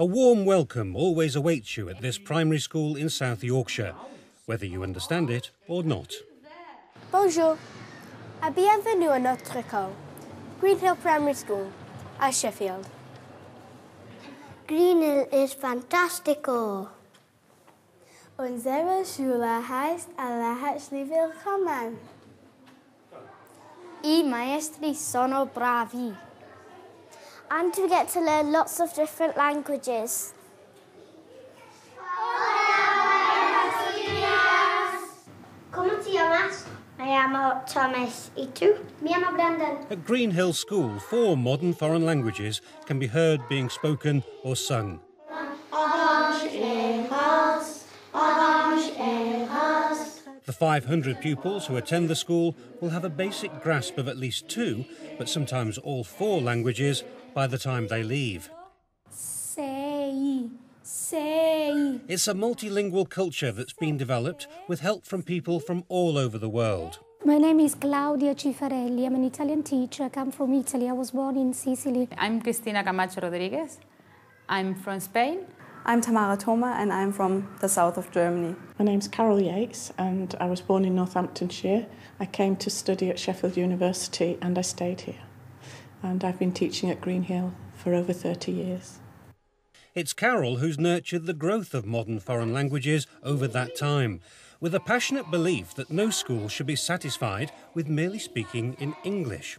A warm welcome always awaits you at this primary school in South Yorkshire, whether you understand it or not. Bonjour, a bienvenue à notre école, Green Hill Primary School, at Sheffield. Green Hill is fantastico. Unsere Schule heißt alle herzlich willkommen. I maestri sono bravi. And we get to learn lots of different languages. ¿Cómo te llamas? Me llamo Thomas. ¿Y tú? Me llamo Brandon. At Green Hill School, four modern foreign languages can be heard being spoken or sung. The 500 pupils who attend the school will have a basic grasp of at least two, but sometimes all four languages by the time they leave. Sei, sei. It's a multilingual culture that's been developed with help from people from all over the world. My name is Claudia Cifarelli. I'm an Italian teacher. I come from Italy. I was born in Sicily. I'm Cristina Camacho Rodriguez. I'm from Spain. I'm Tamara Thoma and I'm from the south of Germany. My name's Carol Yates and I was born in Northamptonshire. I came to study at Sheffield University and I stayed here. And I've been teaching at Green Hill for over 30 years. It's Carol who's nurtured the growth of modern foreign languages over that time, with a passionate belief that no school should be satisfied with merely speaking in English.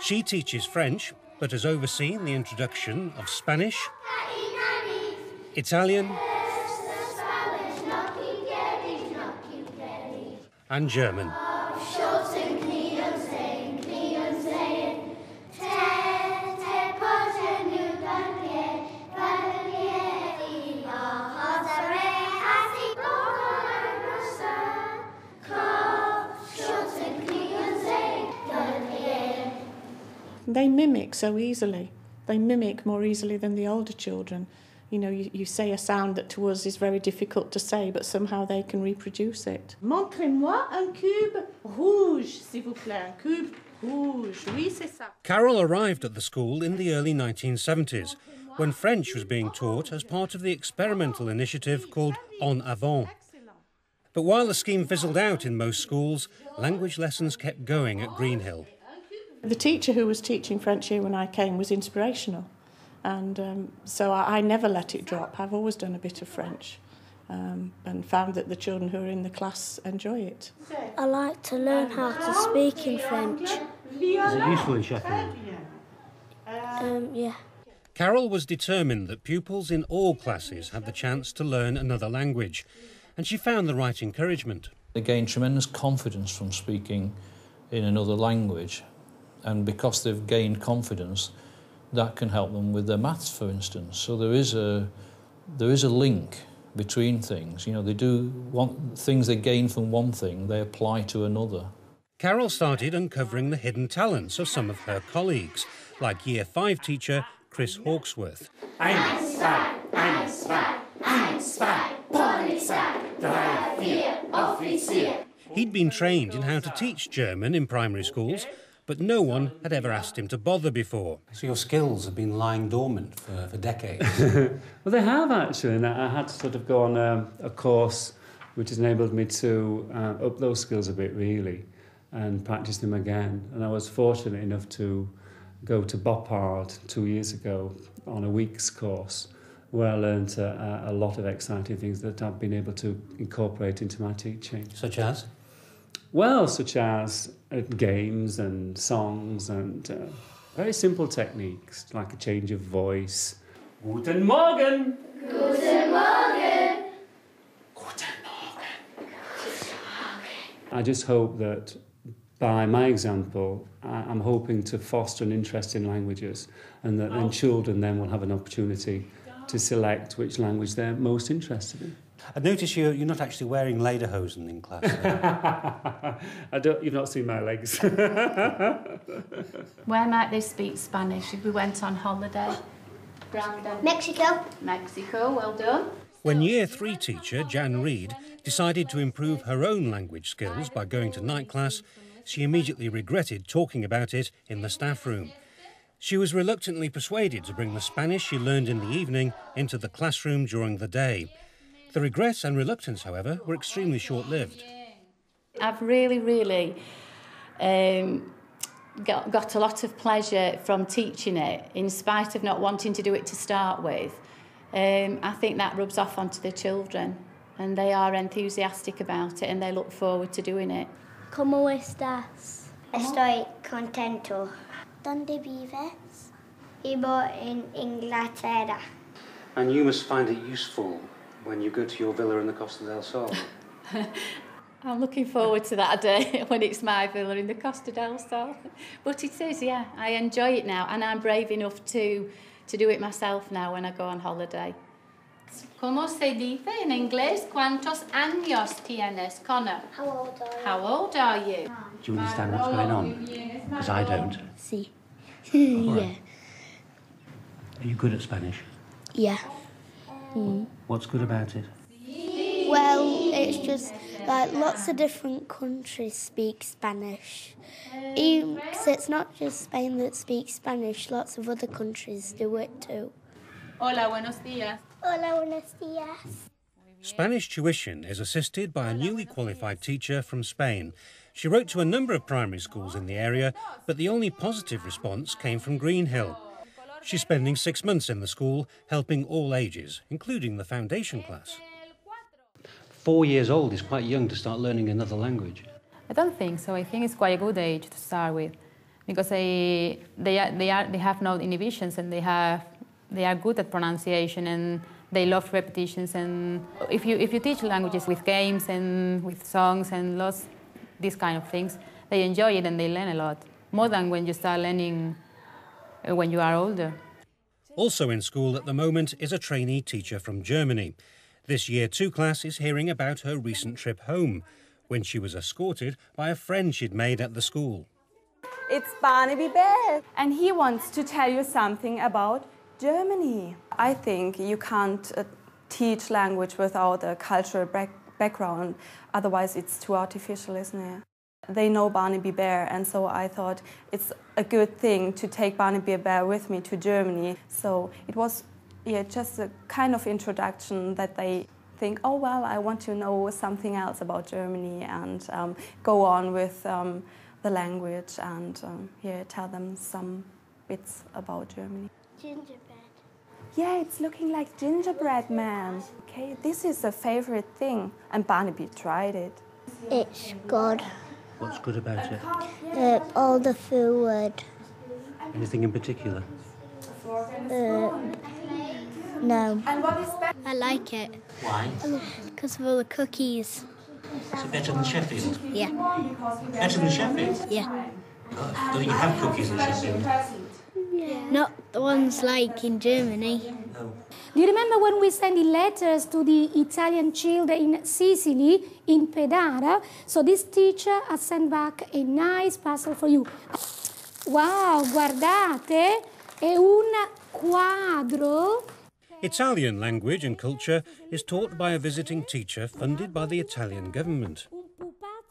She teaches French, but has overseen the introduction of Spanish, Italian, and German. They mimic so easily. They mimic more easily than the older children. You know, you, you say a sound that to us is very difficult to say, but somehow they can reproduce it. Montrez-moi un cube rouge, s'il vous plaît. Un cube rouge. Oui, c'est ça. Carol arrived at the school in the early 1970s when French was being taught as part of the experimental initiative called En Avant. But while the scheme fizzled out in most schools, language lessons kept going at Greenhill. The teacher who was teaching French here when I came was inspirational. And um, so I, I never let it drop. I've always done a bit of French um, and found that the children who are in the class enjoy it. I like to learn how to speak in French. Is it useful in Sheffield? Um, yeah. Carol was determined that pupils in all classes had the chance to learn another language, and she found the right encouragement. They gain tremendous confidence from speaking in another language, and because they've gained confidence, that can help them with their maths, for instance. So there is a there is a link between things. You know, they do one things they gain from one thing, they apply to another. Carol started uncovering the hidden talents of some of her colleagues, like Year 5 teacher Chris Hawksworth. Eins, zwei, eins, zwei, eins, zwei, Polizei, drei, vier, Offizier. He'd been trained in how to teach German in primary schools, but no one had ever asked him to bother before. So your skills have been lying dormant for, for decades? well, they have actually, and I had to sort of go on a, a course which has enabled me to uh, up those skills a bit, really, and practice them again. And I was fortunate enough to go to Boppard two years ago on a week's course where I learned uh, a lot of exciting things that I've been able to incorporate into my teaching. Such as? Well, such as uh, games and songs and uh, very simple techniques like a change of voice. Guten Morgen! Guten Morgen! Guten Morgen! I just hope that by my example, I'm hoping to foster an interest in languages and that then children then will have an opportunity to select which language they're most interested in. I notice you're, you're not actually wearing lederhosen in class. I don't, you've not seen my legs. Where might they speak Spanish if we went on holiday? Brandon. Mexico. Mexico, well done. When Year 3 teacher Jan Reed decided to improve her own language skills by going to night class, she immediately regretted talking about it in the staff room. She was reluctantly persuaded to bring the Spanish she learned in the evening into the classroom during the day. The regret and reluctance, however, were extremely short lived. I've really, really um, got, got a lot of pleasure from teaching it, in spite of not wanting to do it to start with. Um, I think that rubs off onto the children, and they are enthusiastic about it and they look forward to doing it. ¿Cómo estás? Estoy contento. ¿Dónde vives? Vivo en Inglaterra. And you must find it useful when you go to your villa in the Costa del Sol. I'm looking forward to that day when it's my villa in the Costa del Sol. But it is, yeah. I enjoy it now, and I'm brave enough to, to do it myself now when I go on holiday. ¿Cómo se dice en inglés? ¿Cuántos años tienes, Connor? How old are you? How old are you? Ah. Do you understand what's going on? Because I don't. Sí. yeah. Are you good at Spanish? Yeah. Mm. What's good about it? Well, it's just like lots of different countries speak Spanish. Even, cause it's not just Spain that speaks Spanish, lots of other countries do it too. Hola, buenos días. Hola, buenos días. Spanish tuition is assisted by a newly qualified teacher from Spain. She wrote to a number of primary schools in the area, but the only positive response came from Greenhill. She's spending six months in the school, helping all ages, including the foundation class. Four years old is quite young to start learning another language. I don't think so. I think it's quite a good age to start with, because they they are, they are they have no inhibitions and they have they are good at pronunciation and they love repetitions and if you if you teach languages with games and with songs and lots these kind of things, they enjoy it and they learn a lot more than when you start learning when you are older. Also in school at the moment is a trainee teacher from Germany. This year two class is hearing about her recent trip home when she was escorted by a friend she'd made at the school. It's Barnaby Bear, and he wants to tell you something about Germany. I think you can't uh, teach language without a cultural back- background, otherwise, it's too artificial, isn't it? They know Barnaby Bear, and so I thought it's a good thing to take Barnaby Bear with me to Germany. So it was yeah, just a kind of introduction that they think, oh, well, I want to know something else about Germany and um, go on with um, the language and um, yeah, tell them some bits about Germany. Gingerbread. Yeah, it's looking like gingerbread man. Okay, this is a favorite thing, and Barnaby tried it. It's good. What's good about it? Uh, all the food. Anything in particular? Uh, no. I like it. Why? Because of all the cookies. Is it better than Sheffield? Yeah. Better than Sheffield? Yeah. Oh, don't you have cookies in Sheffield? Not the ones like in Germany. Do you remember when we sent the letters to the Italian children in Sicily, in Pedara? So this teacher has sent back a nice parcel for you. Wow, guardate, è un quadro. Italian language and culture is taught by a visiting teacher funded by the Italian government.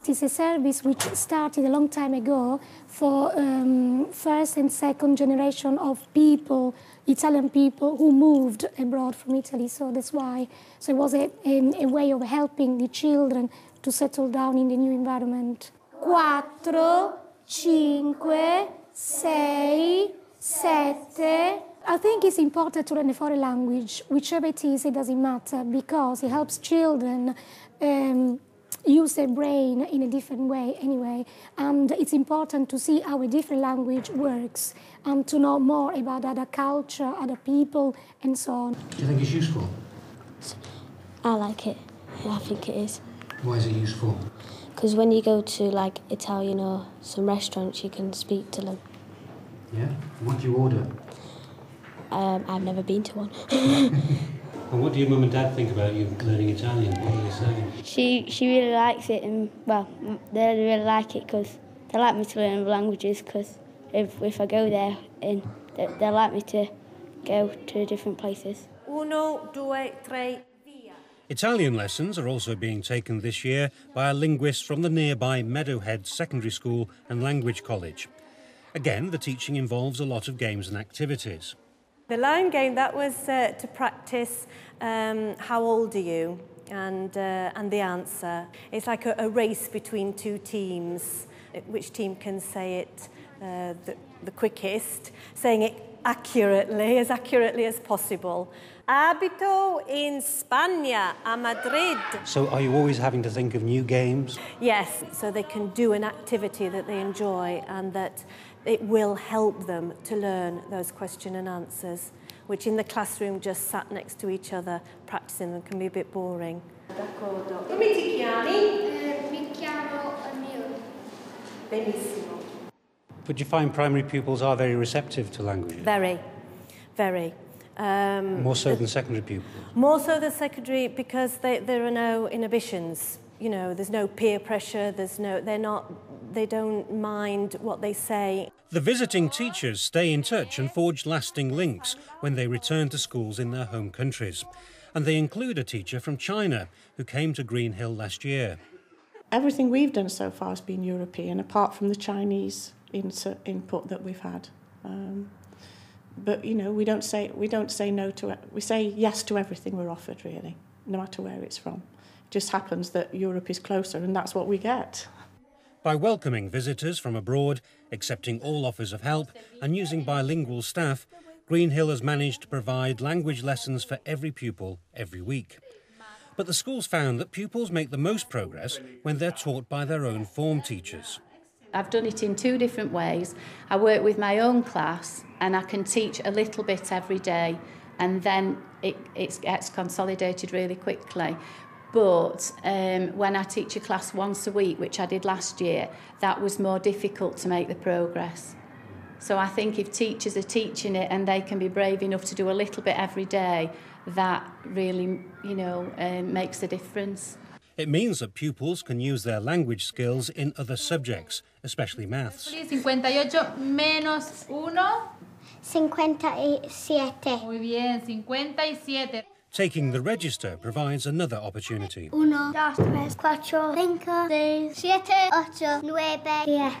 It's a service which started a long time ago for um, first and second generation of people, Italian people who moved abroad from Italy. So that's why. So it was a, a, a way of helping the children to settle down in the new environment. Quattro, cinque, sei, sette. I think it's important to learn a foreign language, whichever it is, it doesn't matter, because it helps children. Um, use their brain in a different way anyway. And it's important to see how a different language works and to know more about other culture, other people, and so on. Do you think it's useful? I like it. I think it is. Why is it useful? Because when you go to like Italian or some restaurants, you can speak to them. Yeah? What do you order? Um, I've never been to one. And what do your mum and dad think about you learning Italian? What do they say? she she really likes it, and well, they really like it because they like me to learn languages. Because if if I go there, and they, they like me to go to different places. Uno, due, tre. Italian lessons are also being taken this year by a linguist from the nearby Meadowhead Secondary School and Language College. Again, the teaching involves a lot of games and activities. The lion game, that was uh, to practice um, how old are you and, uh, and the answer. It's like a, a race between two teams, which team can say it uh, the, the quickest, saying it accurately, as accurately as possible. Habito in España, a Madrid. So, are you always having to think of new games? Yes, so they can do an activity that they enjoy and that it will help them to learn those question and answers, which in the classroom just sat next to each other, practicing them can be a bit boring. D'accordo. Come ti chiami? Eh, mi chiamo Amir. Benissimo. But you find primary pupils are very receptive to languages? Very, very. Um, More so than secondary pupils? More so than secondary because they, there are no inhibitions. You know, there's no peer pressure, there's no, they're not, they don't mind what they say. The visiting teachers stay in touch and forge lasting links when they return to schools in their home countries. And they include a teacher from China who came to Green Hill last year. Everything we've done so far has been European, apart from the Chinese input that we've had. Um, but you know, we don't say we don't say no to. We say yes to everything we're offered, really, no matter where it's from. It just happens that Europe is closer, and that's what we get. By welcoming visitors from abroad, accepting all offers of help, and using bilingual staff, Greenhill has managed to provide language lessons for every pupil every week. But the school's found that pupils make the most progress when they're taught by their own form teachers. I've done it in two different ways. I work with my own class and I can teach a little bit every day and then it, it gets consolidated really quickly. But um, when I teach a class once a week, which I did last year, that was more difficult to make the progress. So I think if teachers are teaching it and they can be brave enough to do a little bit every day, that really, you know, um, makes a difference. It means that pupils can use their language skills in other subjects, especially maths. 58 menos 1. 57. Muy bien, 57. Taking the register provides another opportunity. Uno, dos, tres, cuatro, cinco, seis, siete, ocho, nueve, diez. I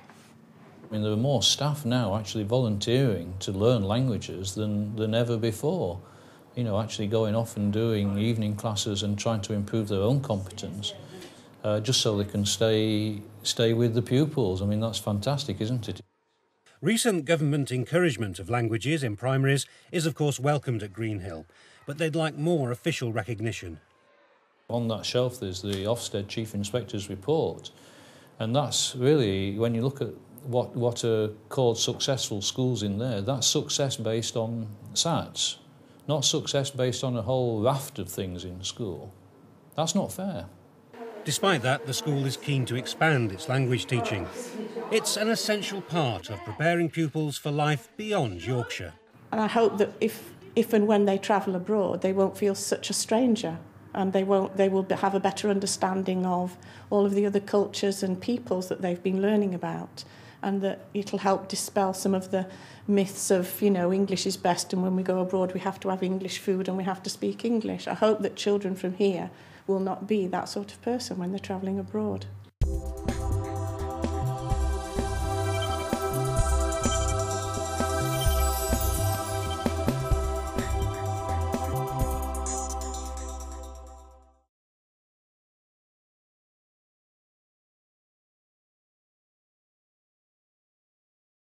mean, there are more staff now actually volunteering to learn languages than, than ever before. You know, actually going off and doing evening classes and trying to improve their own competence, uh, just so they can stay stay with the pupils. I mean, that's fantastic, isn't it? Recent government encouragement of languages in primaries is, of course, welcomed at Greenhill, but they'd like more official recognition. On that shelf, there's the Ofsted Chief Inspector's report, and that's really when you look at what, what are called successful schools in there, that's success based on SATs, not success based on a whole raft of things in school. That's not fair. Despite that, the school is keen to expand its language teaching. It's an essential part of preparing pupils for life beyond Yorkshire. And I hope that if, if and when they travel abroad, they won't feel such a stranger and they, won't, they will have a better understanding of all of the other cultures and peoples that they've been learning about and that it'll help dispel some of the myths of, you know, English is best and when we go abroad we have to have English food and we have to speak English. I hope that children from here will not be that sort of person when they're travelling abroad.